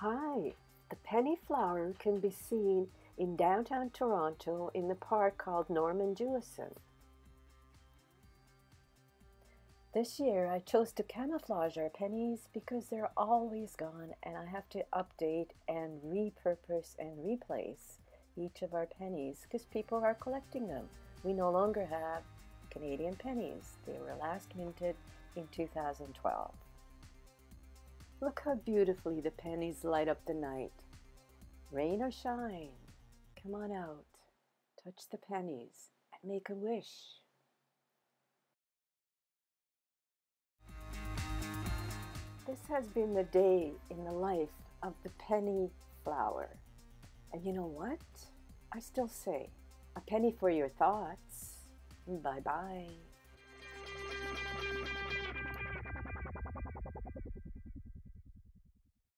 Hi, the penny flower can be seen in downtown Toronto in the park called Norman Jewison. This year I chose to camouflage our pennies because they're always gone and I have to update and repurpose and replace each of our pennies because people are collecting them. We no longer have Canadian pennies. They were last minted in 2012. Look how beautifully the pennies light up the night. Rain or shine, come on out, touch the pennies, and make a wish. This has been the day in the life of the penny flower. And you know what? I still say, a penny for your thoughts. Bye bye.